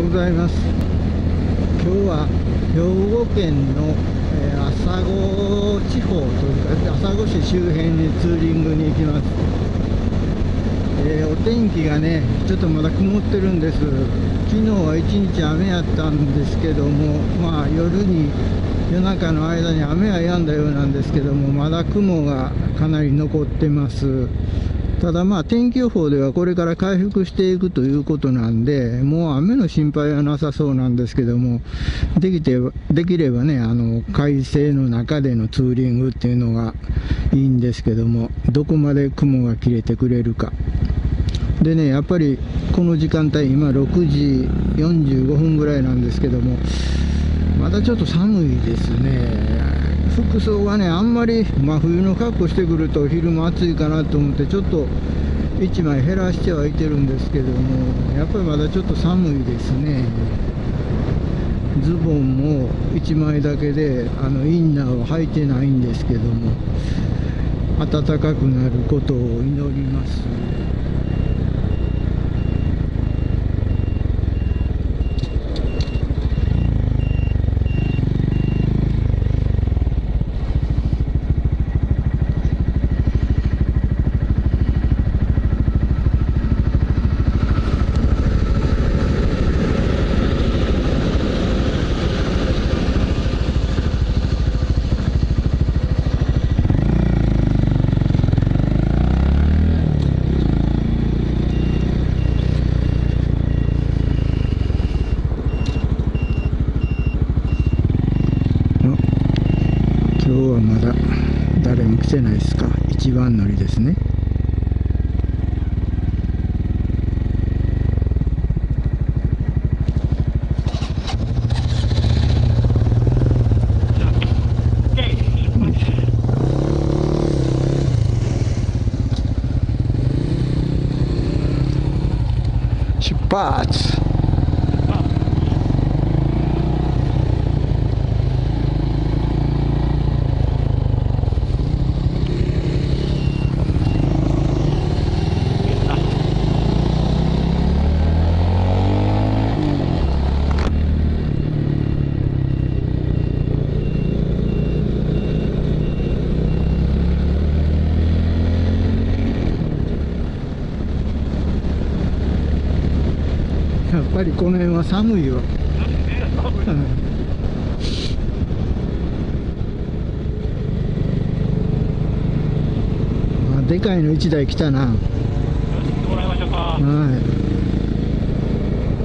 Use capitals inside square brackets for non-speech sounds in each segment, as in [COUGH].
ようございます。今日は兵庫県の、えー、朝来地方というか朝来市周辺にツーリングに行きます、えー、お天気がねちょっとまだ曇ってるんです。昨日は一日雨やったんですけどもまあ夜に夜中の間に雨は止んだようなんですけどもまだ雲がかなり残ってます。ただまあ天気予報ではこれから回復していくということなんで、もう雨の心配はなさそうなんですけども、できて、できればね、あの、快晴の中でのツーリングっていうのがいいんですけども、どこまで雲が切れてくれるか。でね、やっぱりこの時間帯、今6時45分ぐらいなんですけども、まだちょっと寒いですね。服装がねあんまり真冬の格好してくると昼間暑いかなと思ってちょっと1枚減らしてはいてるんですけどもやっぱりまだちょっと寒いですね。ズボンも1枚だけであのインナーを履いてないんですけども暖かくなることを祈ります今日はまだ誰も来てないですか一番乗りですね出発やっぱりこの辺は寒いよ、でかいの1台来たなもらいましょうか。は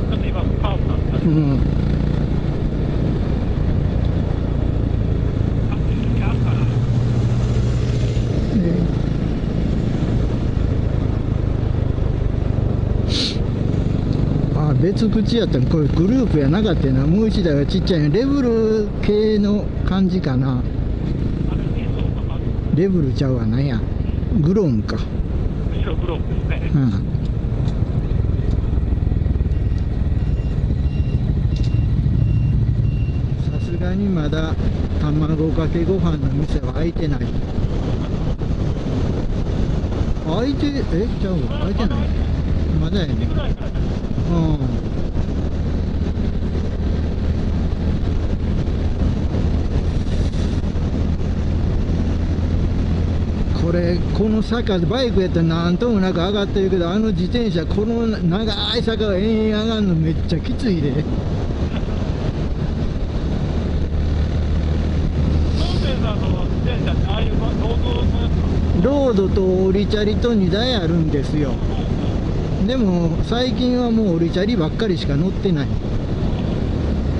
ちょっと今カーブなんでい、うん、あ、あるかな。であ別口やったらこれグループやなかったよな。もう1台はちっちゃいのレブル系の感じかな。レブルちゃうわなんや。グロームか。後ろブロックですね。うん。さすがにまだ卵かけご飯の店は開いてない。開いてえちゃうわ。開いてない。まだやねこれこの坂バイクやったらなんともなく上がってるけどあの自転車この長い坂が延々上がるのめっちゃきついで。ロードとオリチャリと2台あるんですよでも最近はもうオリチャリばっかりしか乗ってない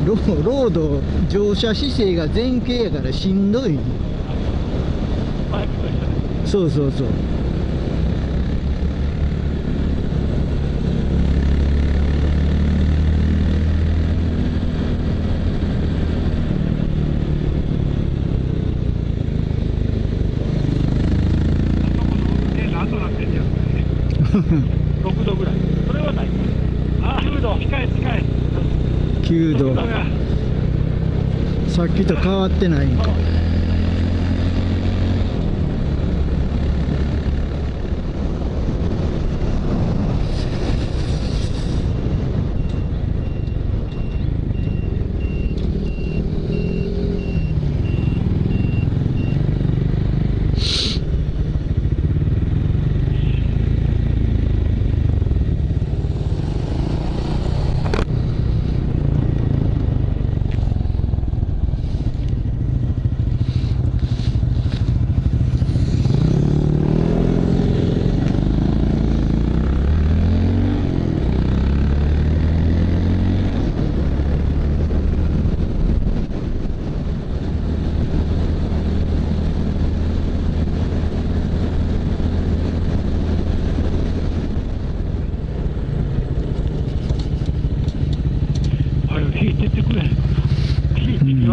ロロード乗車姿勢が前傾やからしんどい。そうそうそうえ、何度なってんじゃん。6度ぐらい。それはない。あ、9度。近い近い。9度だがさっきと変わってないんか。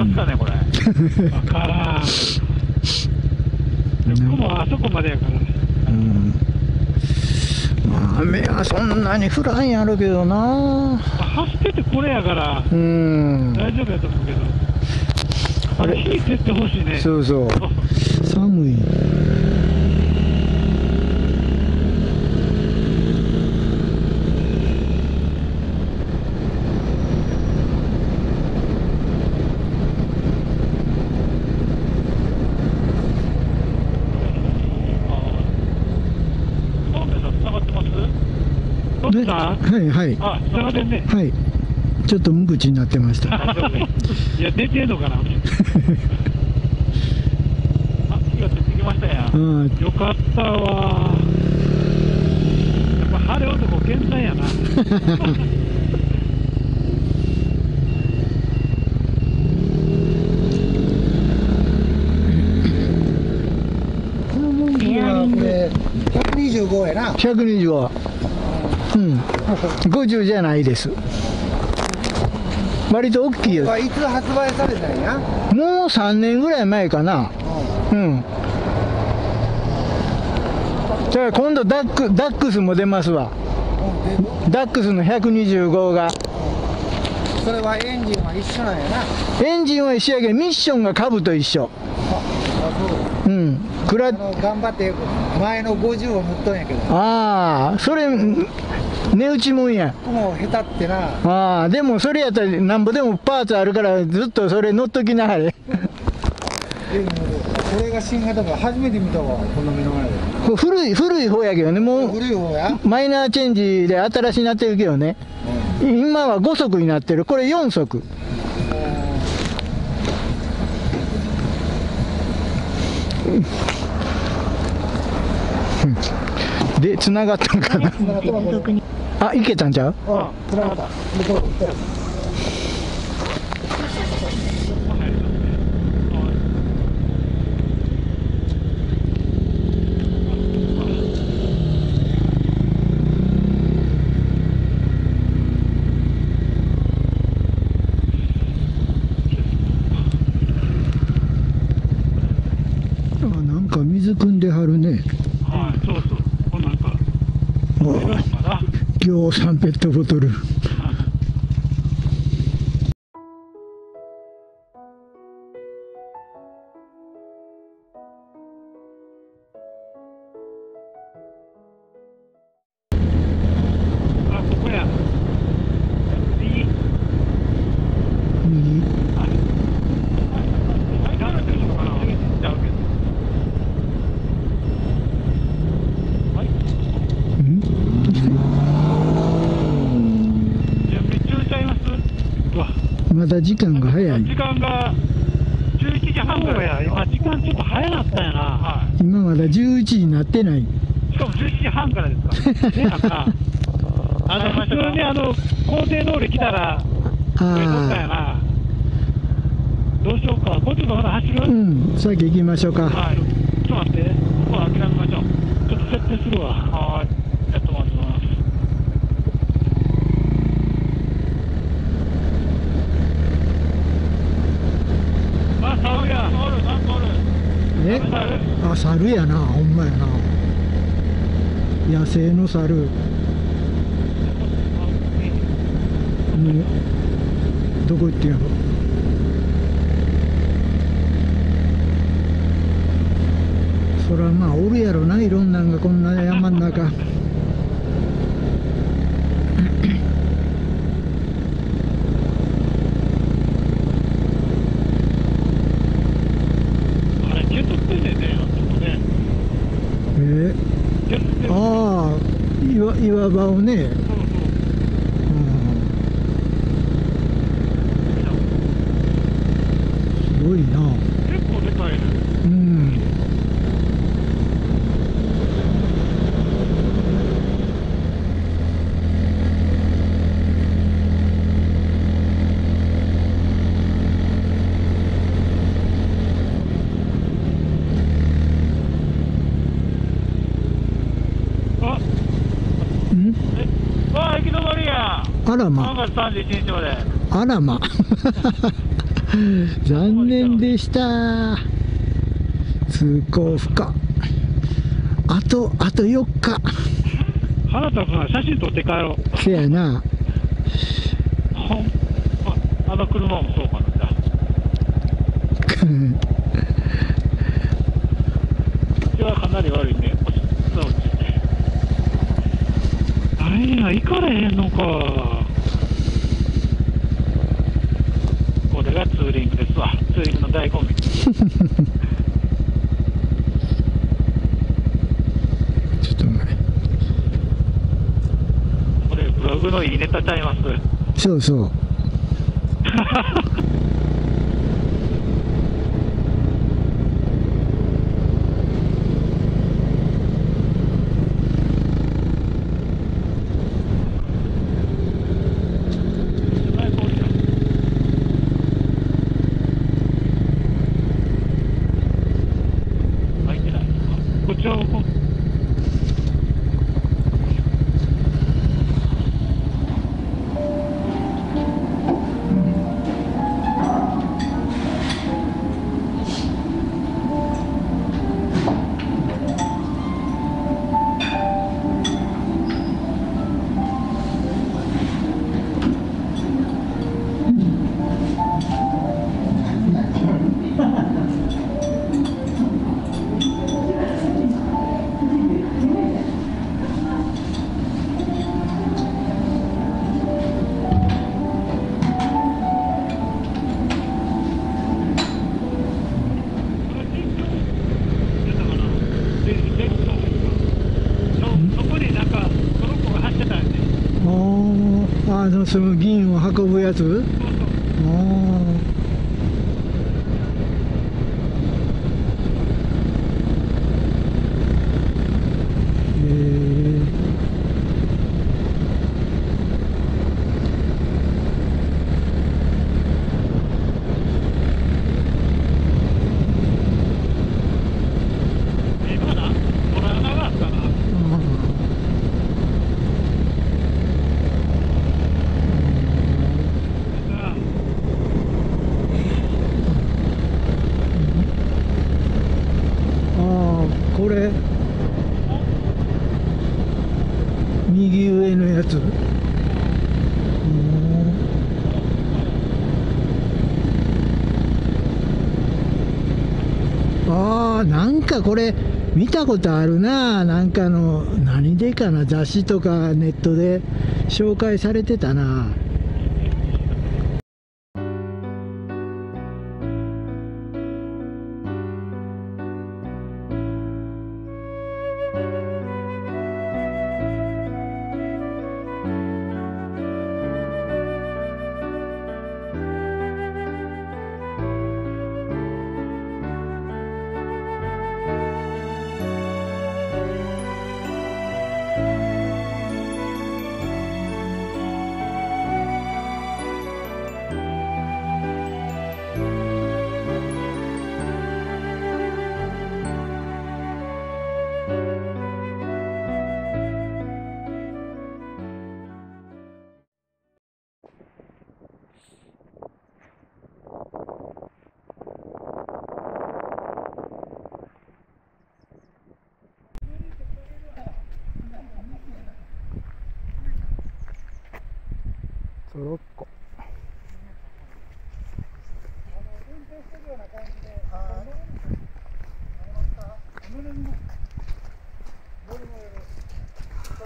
ですかね、これ。[LAUGHS] わからん。でも雲はあそこまでやからね。うんまあ雨はそんなに降らんやろうけどなまあ走っててこれやからうん大丈夫やと思うけど。あれ、火照ってほしいね。そうそう [LAUGHS] 寒いトンネルさん、繋がってますはいはい。あ、繋がってんね。はい。ちょっと無口になってました。[LAUGHS] いや、出てんのかな？[LAUGHS] あ、火が出てきましたやん。うんよかったわ。やっぱ晴れ男健在やな。[LAUGHS] このモンキーはこれ。125やな。125うん。50じゃないです。割と大きいよ。いつ発売されたんや？もう3年ぐらい前かな。うん。じゃあ今度ダックダックスも出ますわ。ダックスの125が。それはエンジンは一緒なんやな。エンジンは一緒やけどミッションが株と一緒。う。うん。クラ頑張って前の50を塗っとんやけど。ああそれ値打ちもんや。もう下手ってな。ああでもそれやったらなんぼでもパーツあるからずっとそれ乗っときなはれ。でもこれが新型か初めて見たわこの目の前で。古い古い方やけどねもう古い方や？マイナーチェンジで新しになってるけどね。今は5速になってる。これ4速で繋がったんかな？つながったわこれあいけたんちゃう？あつながった向こう行ったよあなんか水汲んではるねはい、そうそう。こんなんか、あまだ。行産ペットボトル。だ時間が早い時間が11時半ぐらいや。今、時間ちょっと早なったんやな。はい。今まだ11時になってないしかも11時半からですか。ね、なんか。あの、普通にあの、校庭通り来たら。どうしようか。こっちのまだ走るあうん先行きましょうかはい。ちょっと待って。ここは諦めましょう。ちょっと設定するわ。はい。やっと待ってます。あ、猿や。猿、なんかおる。えあ猿やなほんまやな。野生の猿。どこ行ってんやろ。そらまあおるやろないろんなんがこんな山ん中あれ、毛取ってんねんね、あそこね。え毛取ってる。ああ岩場をね、そうそう。うん、すごいな結構でかいね。うんあ、んえ、あ、ら3ま月31日まで。あらま残念でした通行不可あとあと4日原田君は写真撮って帰ろう。せやなほんああの車もそうかな。[LAUGHS] 口はかなり悪いね。あれには行かれへんのか。これがツーリングですわ。ツーリングの醍醐味。[LAUGHS] ちょっと待ってこれブログのいいネタちゃいます。そうそう [LAUGHS] その銀を運ぶやつそうそうおーえーえまだドラマがあったな。あああこれ右上のやつうんああなんかこれ見たことあるな。なんかの何でかな。雑誌とかネットで紹介されてたな。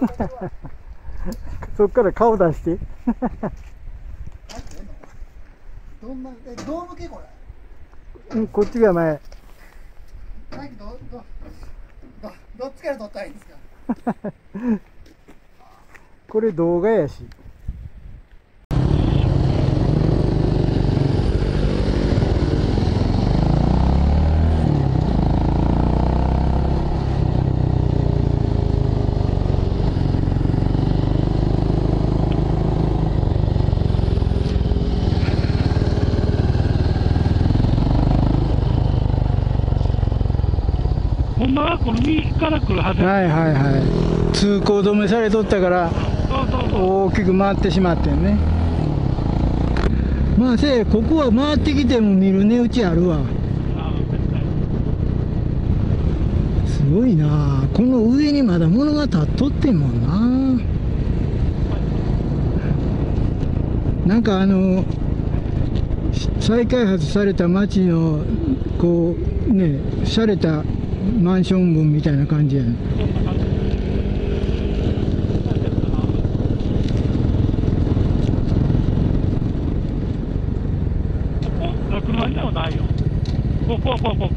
[LAUGHS] そっから顔出して。どんなえどう向けこれ？うんこっちが前。さっきどどどどっちから撮ったらいいんですか？[LAUGHS] これ動画やしこの右から来るはず。はいはいはい。通行止めされとったから。大きく回ってしまってんね。まあせいここは回ってきても見る値打ちあるわ。すごいな。この上にまだ物が立っとってんもんな。なんかあのし再開発された街のこうね洒落たマンション群みたいな感じやね。ここここここ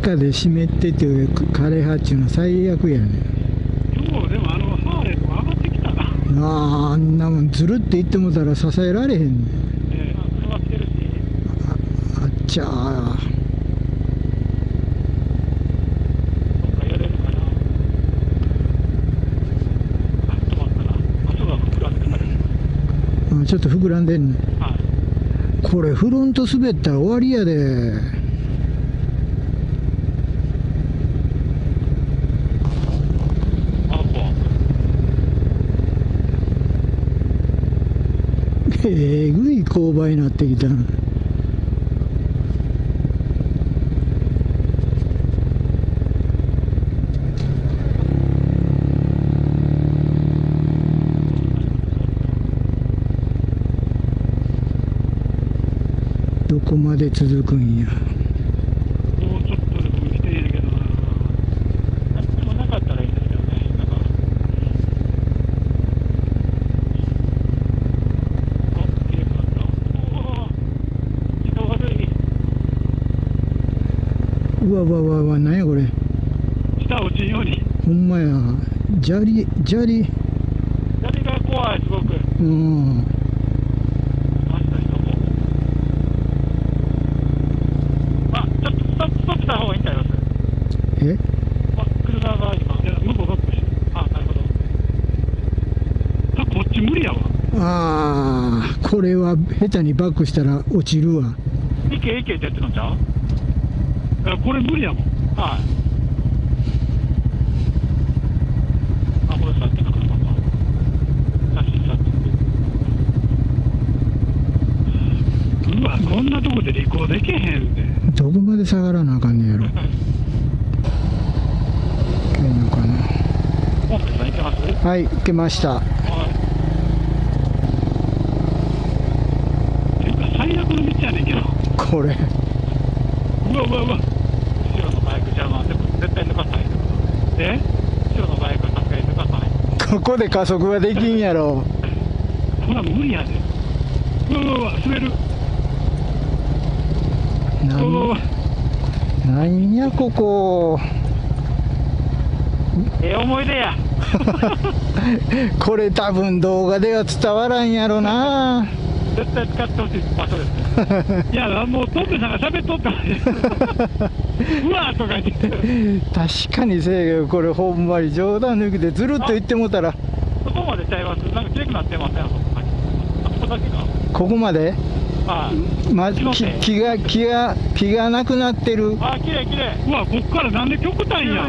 だ坂で湿ってて枯葉っちゅうのは最悪やね。今日でもあのハーレーとか上がってきたな。あああんなもんずるって言ってもたら支えられへんね。んええ車来てるしあっちゃちょっと膨らんでんね。んはい。これフロント滑ったら終わりやであこえぐい勾配になってきたどこまで続くんやもうちょっとでも来ているけどななんでもなかったらいいんですけどねなんかあ綺麗になったおお人悪いうわなんやこれ。下落ちんように。ほんまや。砂利砂利。誰が怖いすごく。うん。あした人もあちょっとストップストップした方がいいんちゃいます？え？あ車が今いや向こうバックして。あなるほど。あこっち無理やわ。ああこれは下手にバックしたら落ちるわ。いけいけってやってたんちゃう？これ無理やもんはい。あこれさっきの車か写真撮ってうわこ。ん。なとこで離婚できへん。でどこまで下がらなあかん。ねやろいけん。のかなはい行けました最悪の道やねん。けどこれうわうわうわろのバイク邪魔でも絶対抜かさないで後ろのバイクはさすがに抜かさないここで加速はできんやろ。ほら無理やでうわ滑るなんやここ。ええ思い出や。[LAUGHS] これ多分動画では伝わらんやろな絶対使ってほしい場所です。いやもうトンペさんが喋っとった。うわとか言って。確かにせえこれほんまに冗談抜きでずるっと言ってもうたら。そこまでちゃいますなんかきれくなってませんあそここまで、はい。ま、き気が気が気がなくなってる。あきれいきれいうわこっからなんで極端や。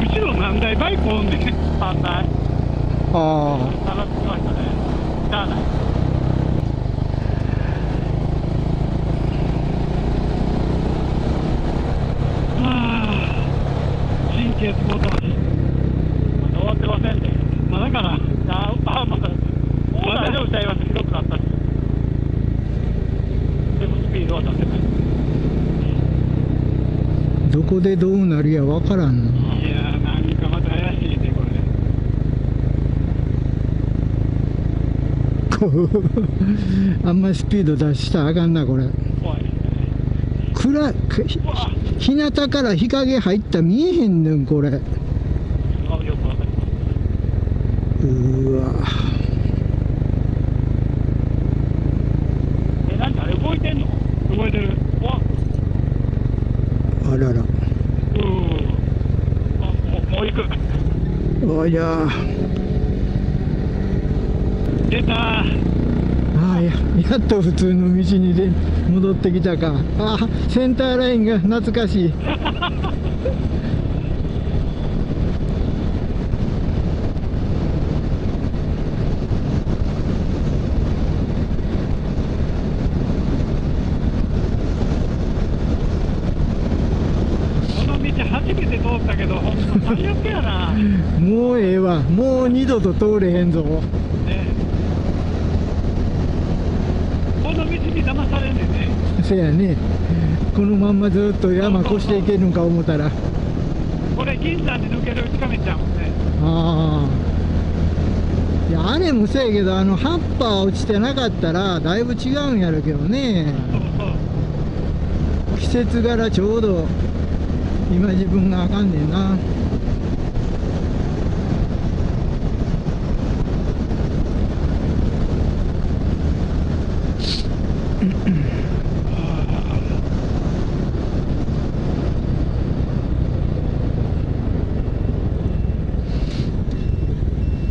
後ろ何台バイクおんねん。3台ああだかなああまだもう大丈夫ちゃいます広くなったしでもスピードは出せないあどこでどうなるやわからんないやー何かまた怪しいねこれこう [LAUGHS] あんまりスピード出したらあかんなこれ。暗くひから日陰入ったら見えへんねんこれ。うーわ。え何あれ動いてんの？動いてるあらら。うーあもうもう行く。おいや出たああややっと普通の道にで戻ってきたか。ああセンターラインが懐かしい。この道初めて通ったけど [LAUGHS] もうええわ。もう二度と通れへんぞこの道に騙されんねんねせやね。このまんまずっと山越していけるんか思ったら。これ銀山に抜ける近道やもんね。ああ。いやあれもせやけどあの葉っぱ落ちてなかったらだいぶ違うんやろうけどね。季節柄ちょうど今自分があかんねんな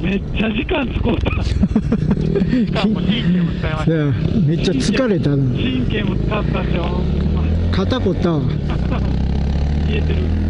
めっちゃ時間使うたしかも神経も使いましせやめっちゃ疲れたな。た神経も使ったし肩こったわ。[LAUGHS] 消えてる